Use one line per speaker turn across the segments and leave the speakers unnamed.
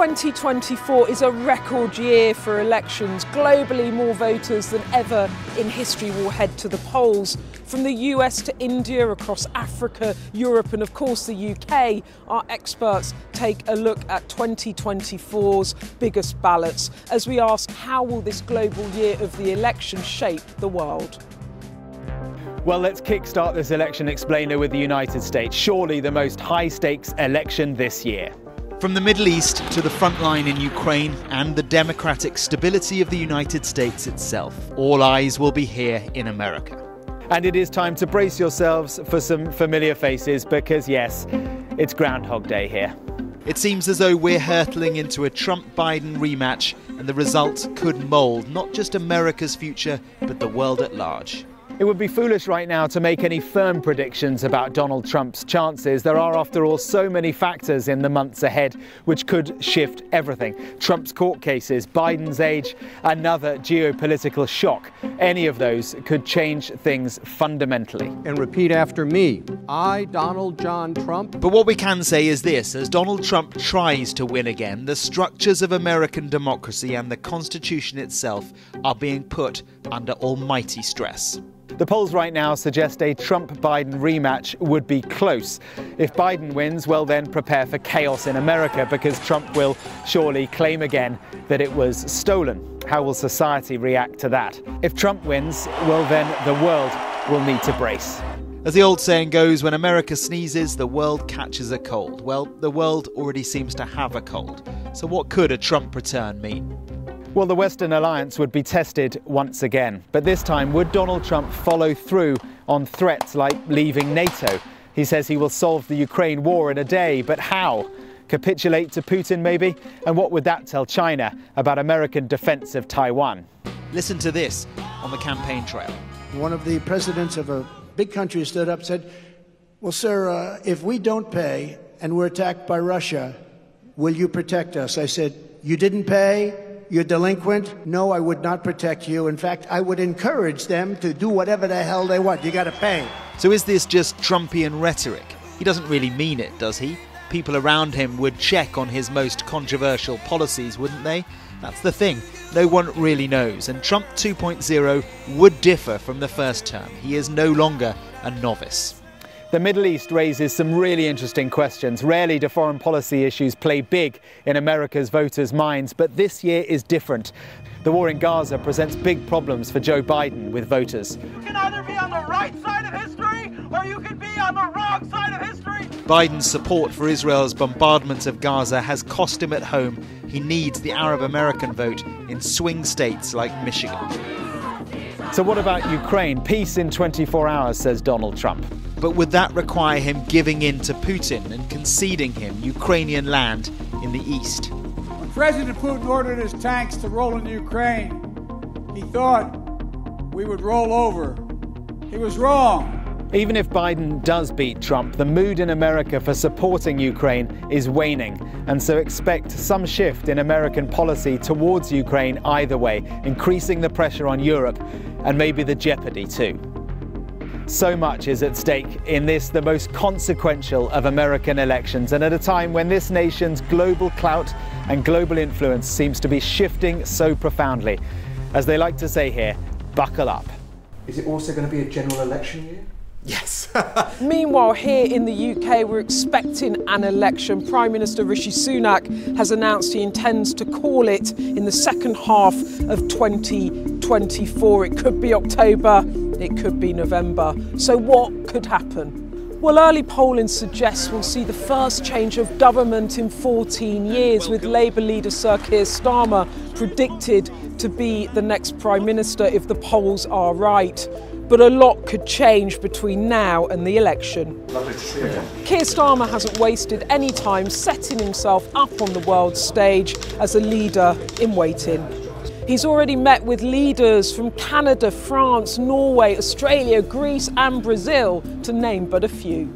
2024 is a record year for elections. Globally, more voters than ever in history will head to the polls. From the US to India, across Africa, Europe, and of course the UK, our experts take a look at 2024's biggest ballots as we ask how will this global year of the election shape the world?
Well, let's kickstart this election explainer with the United States, surely the most high stakes election this year.
From the Middle East to the front line in Ukraine and the democratic stability of the United States itself, all eyes will be here in America.
And it is time to brace yourselves for some familiar faces because, yes, it's Groundhog Day here.
It seems as though we're hurtling into a Trump Biden rematch, and the result could mould not just America's future, but the world at large.
It would be foolish right now to make any firm predictions about Donald Trump's chances. There are, after all, so many factors in the months ahead which could shift everything. Trump's court cases, Biden's age, another geopolitical shock. Any of those could change things fundamentally.
And repeat after me I, Donald John Trump.
But what we can say is this as Donald Trump tries to win again, the structures of American democracy and the Constitution itself are being put under almighty stress.
The polls right now suggest a Trump Biden rematch would be close. If Biden wins, well, then prepare for chaos in America because Trump will surely claim again that it was stolen. How will society react to that? If Trump wins, well, then the world will need to brace.
As the old saying goes, when America sneezes, the world catches a cold. Well, the world already seems to have a cold. So, what could a Trump return mean?
Well, the Western alliance would be tested once again. But this time, would Donald Trump follow through on threats like leaving NATO? He says he will solve the Ukraine war in a day, but how? Capitulate to Putin, maybe? And what would that tell China about American defense of Taiwan?
Listen to this on the campaign trail.
One of the presidents of a big country stood up and said, Well, sir, uh, if we don't pay and we're attacked by Russia, will you protect us? I said, You didn't pay? You're delinquent. No, I would not protect you. In fact, I would encourage them to do whatever the hell they want. You got to pay.
So is this just Trumpian rhetoric? He doesn't really mean it, does he? People around him would check on his most controversial policies, wouldn't they? That's the thing. No one really knows. And Trump 2.0 would differ from the first term. He is no longer a novice.
The Middle East raises some really interesting questions. Rarely do foreign policy issues play big in America's voters' minds, but this year is different. The war in Gaza presents big problems for Joe Biden with voters.
You can either be on the right side of history or you can be on the wrong side of history.
Biden's support for Israel's bombardment of Gaza has cost him at home. He needs the Arab American vote in swing states like Michigan.
So, what about Ukraine? Peace in 24 hours, says Donald Trump.
But would that require him giving in to Putin and conceding him Ukrainian land in the east?
When President Putin ordered his tanks to roll into Ukraine, he thought we would roll over. He was wrong.
Even if Biden does beat Trump, the mood in America for supporting Ukraine is waning. And so expect some shift in American policy towards Ukraine either way, increasing the pressure on Europe and maybe the jeopardy too. So much is at stake in this, the most consequential of American elections, and at a time when this nation's global clout and global influence seems to be shifting so profoundly. As they like to say here, buckle up.
Is it also going to be a general election year?
Yes. Meanwhile, here in the UK, we're expecting an election. Prime Minister Rishi Sunak has announced he intends to call it in the second half of 2024. It could be October, it could be November. So, what could happen? Well, early polling suggests we'll see the first change of government in 14 years, with Labour leader Sir Keir Starmer predicted to be the next Prime Minister if the polls are right but a lot could change between now and the election.
Lovely to see you.
Keir Starmer hasn't wasted any time setting himself up on the world stage as a leader in waiting. He's already met with leaders from Canada, France, Norway, Australia, Greece, and Brazil, to name but a few.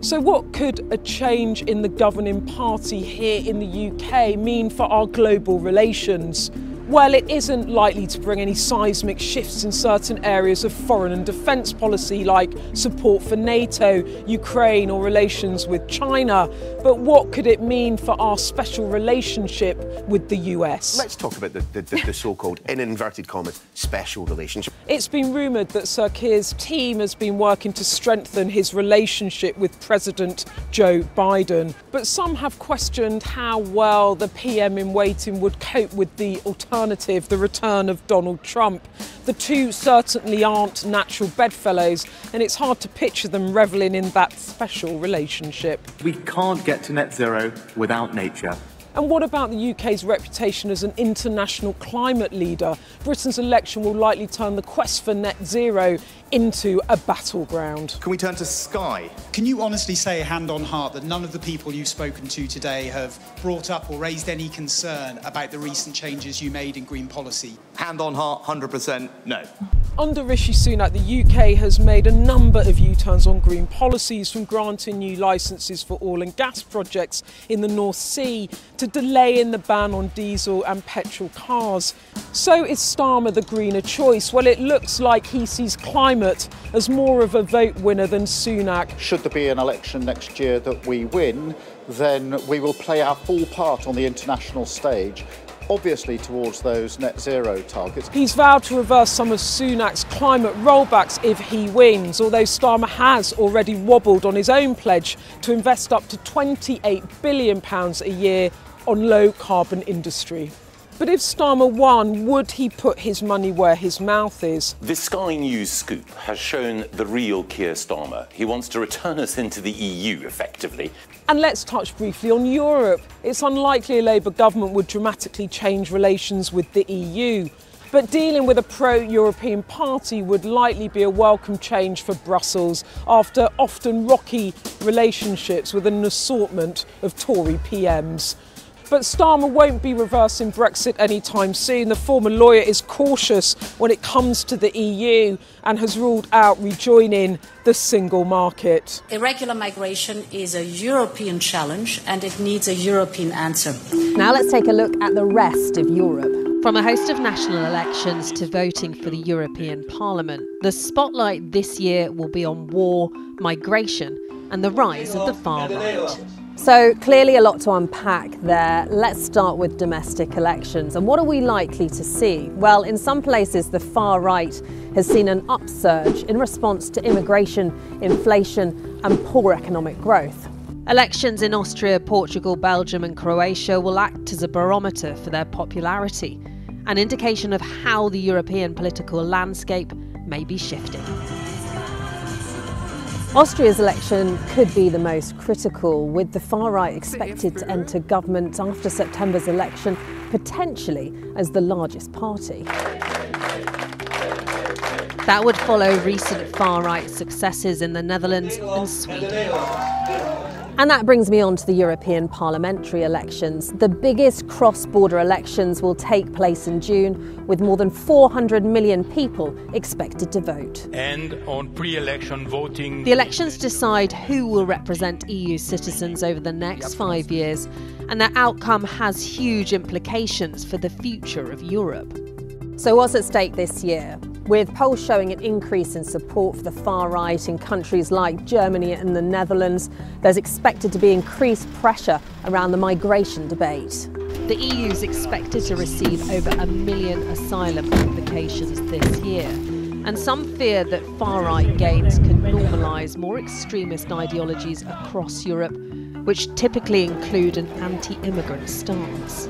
So, what could a change in the governing party here in the UK mean for our global relations? Well, it isn't likely to bring any seismic shifts in certain areas of foreign and defence policy, like support for NATO, Ukraine, or relations with China. But what could it mean for our special relationship with the US?
Let's talk about the, the, the, the so called, in inverted commas, special relationship.
It's been rumoured that Sir Keir's team has been working to strengthen his relationship with President Joe Biden. But some have questioned how well the PM in waiting would cope with the alternative, the return of Donald Trump. The two certainly aren't natural bedfellows, and it's hard to picture them revelling in that special relationship.
We can't get to net zero without nature.
And what about the UK's reputation as an international climate leader? Britain's election will likely turn the quest for net zero into a battleground.
Can we turn to Sky?
Can you honestly say, hand on heart, that none of the people you've spoken to today have brought up or raised any concern about the recent changes you made in green policy?
Hand on heart, 100% no.
Under Rishi Sunak, the UK has made a number of U turns on green policies, from granting new licences for oil and gas projects in the North Sea to delaying the ban on diesel and petrol cars. So is Starmer the greener choice? Well, it looks like he sees climate as more of a vote winner than Sunak.
Should there be an election next year that we win, then we will play our full part on the international stage obviously towards those net zero targets.
He's vowed to reverse some of Sunak's climate rollbacks if he wins, although Starmer has already wobbled on his own pledge to invest up to £28 billion a year on low carbon industry. But if Starmer won, would he put his money where his mouth is?
The Sky News scoop has shown the real Keir Starmer. He wants to return us into the EU, effectively.
And let's touch briefly on Europe. It's unlikely a Labour government would dramatically change relations with the EU. But dealing with a pro European party would likely be a welcome change for Brussels after often rocky relationships with an assortment of Tory PMs. But Starmer won't be reversing Brexit anytime soon. The former lawyer is cautious when it comes to the EU and has ruled out rejoining the single market.
Irregular migration is a European challenge and it needs a European answer.
Now let's take a look at the rest of Europe.
From a host of national elections to voting for the European Parliament, the spotlight this year will be on war, migration, and the rise of the far right.
So, clearly, a lot to unpack there. Let's start with domestic elections. And what are we likely to see? Well, in some places, the far right has seen an upsurge in response to immigration, inflation, and poor economic growth.
Elections in Austria, Portugal, Belgium, and Croatia will act as a barometer for their popularity, an indication of how the European political landscape may be shifting.
Austria's election could be the most critical, with the far right expected to enter government after September's election, potentially as the largest party.
That would follow recent far right successes in the Netherlands and Sweden.
And that brings me on to the European parliamentary elections. The biggest cross border elections will take place in June, with more than 400 million people expected to vote.
And on pre election voting.
The elections decide who will represent EU citizens over the next five years, and their outcome has huge implications for the future of Europe.
So, what's at stake this year? With polls showing an increase in support for the far right in countries like Germany and the Netherlands. There's expected to be increased pressure around the migration debate.
The EU is expected to receive over a million asylum applications this year. And some fear that far right gains could normalise more extremist ideologies across Europe, which typically include an anti immigrant stance.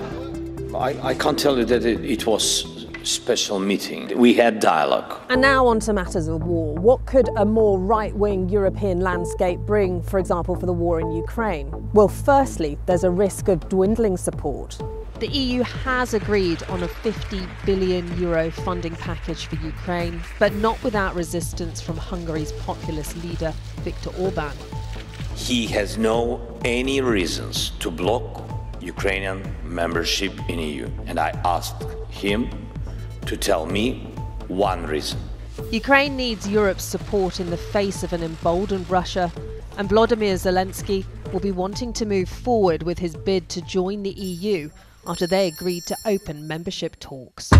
I, I, can't tell you that it, it was special meeting. We had dialogue.
And now on to matters of war. What could a more right-wing European landscape bring, for example, for the war in Ukraine? Well, firstly, there's a risk of dwindling support.
The EU has agreed on a 50 billion euro funding package for Ukraine, but not without resistance from Hungary's populist leader, Viktor Orban.
He has no any reasons to block Ukrainian membership in EU, and I asked him to tell me one reason.
Ukraine needs Europe's support in the face of an emboldened Russia, and Vladimir Zelensky will be wanting to move forward with his bid to join the EU after they agreed to open membership talks.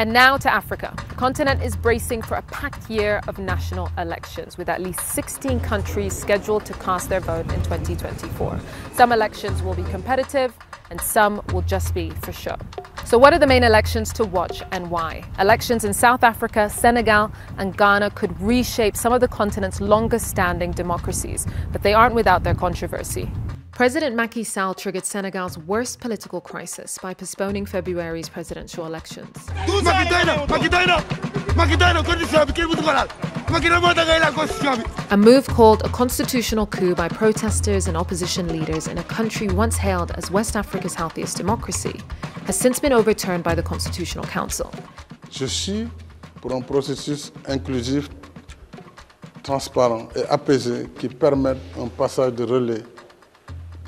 And now to Africa. The continent is bracing for a packed year of national elections, with at least 16 countries scheduled to cast their vote in 2024. Some elections will be competitive, and some will just be for show. So, what are the main elections to watch and why? Elections in South Africa, Senegal, and Ghana could reshape some of the continent's longest standing democracies, but they aren't without their controversy. President Macky Sall triggered Senegal's worst political crisis by postponing February's presidential elections. A move called a constitutional coup by protesters and opposition leaders in a country once hailed as West Africa's healthiest democracy has since been overturned by the Constitutional Council.
Je suis pour un processus inclusif, transparent et apaisé qui permette un passage de relais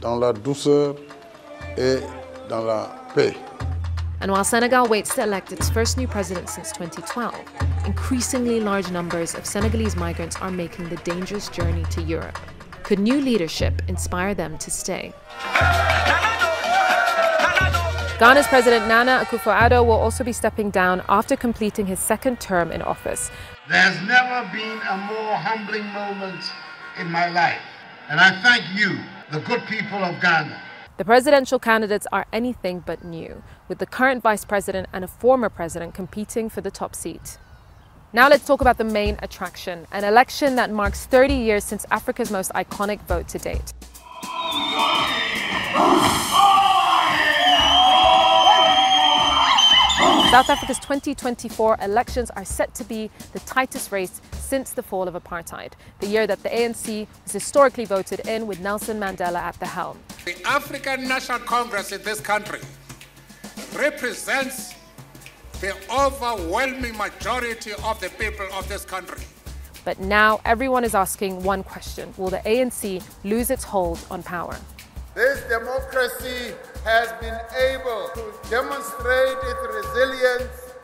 dans la douceur et dans la paix.
And while Senegal waits to elect its first new president since 2012, increasingly large numbers of Senegalese migrants are making the dangerous journey to Europe. Could new leadership inspire them to stay? Ghana's President Nana Akufo-Addo will also be stepping down after completing his second term in office.
There's never been a more humbling moment in my life. And I thank you, the good people of Ghana.
The presidential candidates are anything but new, with the current vice president and a former president competing for the top seat. Now let's talk about the main attraction, an election that marks 30 years since Africa's most iconic vote to date. South Africa's 2024 elections are set to be the tightest race since the fall of apartheid, the year that the ANC was historically voted in with Nelson Mandela at the helm.
The African National Congress in this country represents the overwhelming majority of the people of this country.
But now everyone is asking one question Will the ANC lose its hold on power?
This democracy has been able to demonstrate its resilience,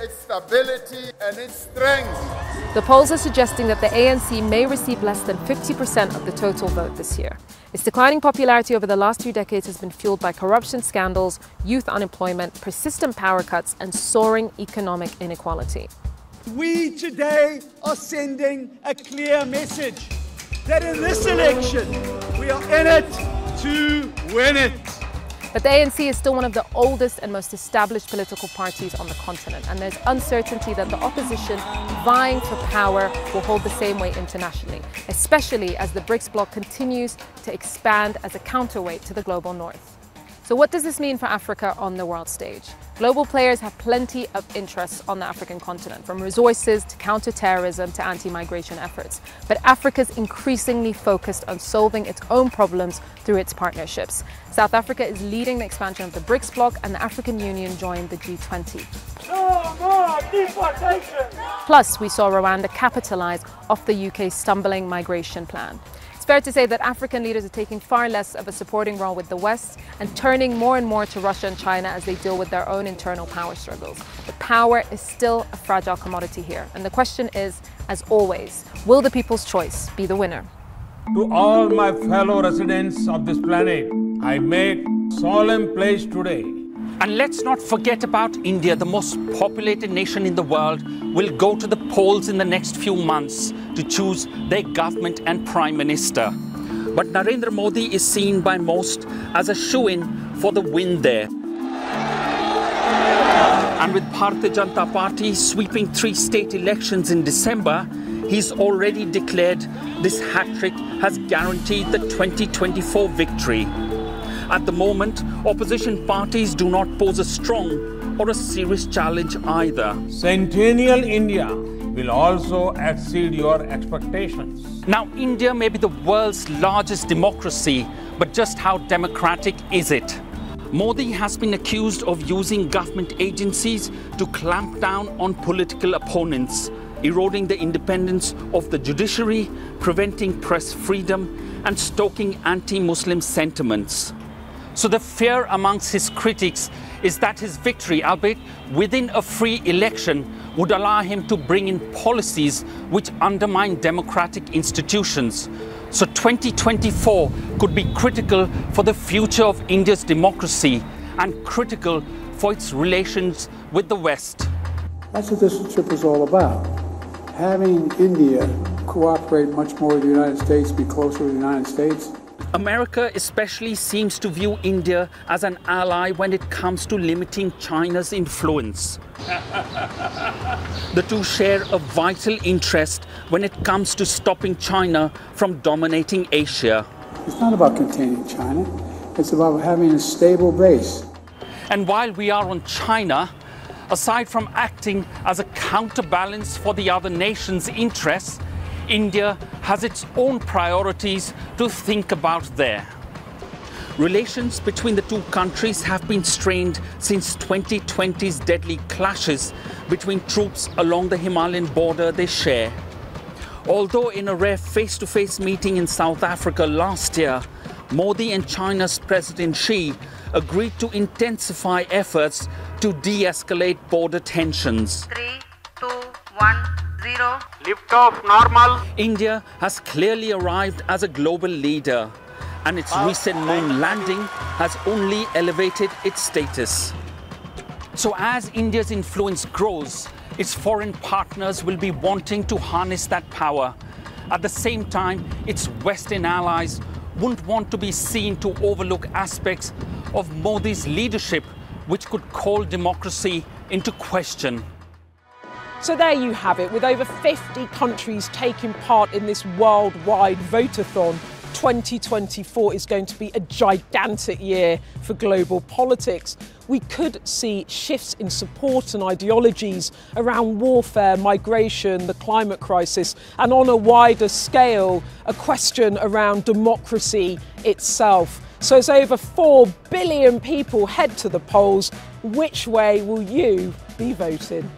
its stability, and its strength.
The polls are suggesting that the ANC may receive less than 50% of the total vote this year. Its declining popularity over the last two decades has been fueled by corruption scandals, youth unemployment, persistent power cuts, and soaring economic inequality.
We today are sending a clear message that in this election, we are in it to win it.
But the ANC is still one of the oldest and most established political parties on the continent, and there's uncertainty that the opposition vying for power will hold the same weight internationally, especially as the BRICS bloc continues to expand as a counterweight to the global north. So, what does this mean for Africa on the world stage? Global players have plenty of interests on the African continent, from resources to counter-terrorism to anti migration efforts. But Africa's increasingly focused on solving its own problems through its partnerships. South Africa is leading the expansion of the BRICS bloc, and the African Union joined the G20.
No more deportation!
Plus, we saw Rwanda capitalize off the UK's stumbling migration plan. It's fair to say that African leaders are taking far less of a supporting role with the West and turning more and more to Russia and China as they deal with their own internal power struggles. But power is still a fragile commodity here. And the question is, as always, will the people's choice be the winner?
To all my fellow residents of this planet, I make solemn pledge today
and let's not forget about India, the most populated nation in the world, will go to the polls in the next few months to choose their government and prime minister. But Narendra Modi is seen by most as a shoe in for the win there. And with Bharatiya Janata Party sweeping three state elections in December, he's already declared this hat trick has guaranteed the 2024 victory. At the moment, opposition parties do not pose a strong or a serious challenge either.
Centennial India will also exceed your expectations.
Now, India may be the world's largest democracy, but just how democratic is it? Modi has been accused of using government agencies to clamp down on political opponents, eroding the independence of the judiciary, preventing press freedom, and stoking anti Muslim sentiments. So the fear amongst his critics is that his victory, albeit within a free election, would allow him to bring in policies which undermine democratic institutions. So 2024 could be critical for the future of India's democracy and critical for its relations with the West.
That's what this trip is all about. Having India cooperate much more with the United States, be closer to the United States.
America especially seems to view India as an ally when it comes to limiting China's influence. the two share a vital interest when it comes to stopping China from dominating Asia.
It's not about containing China, it's about having a stable base.
And while we are on China, aside from acting as a counterbalance for the other nation's interests, India has its own priorities to think about there. Relations between the two countries have been strained since 2020's deadly clashes between troops along the Himalayan border they share. Although in a rare face to face meeting in South Africa last year, Modi and China's President Xi agreed to intensify efforts to de escalate border tensions.
Three, two, one, zero.
Lift off normal. India has clearly arrived as a global leader, and its recent moon landing has only elevated its status. So, as India's influence grows, its foreign partners will be wanting to harness that power. At the same time, its Western allies wouldn't want to be seen to overlook aspects of Modi's leadership which could call democracy into question.
So there you have it, with over 50 countries taking part in this worldwide votathon. 2024 is going to be a gigantic year for global politics. We could see shifts in support and ideologies around warfare, migration, the climate crisis, and on a wider scale, a question around democracy itself. So as over 4 billion people head to the polls, which way will you be voting?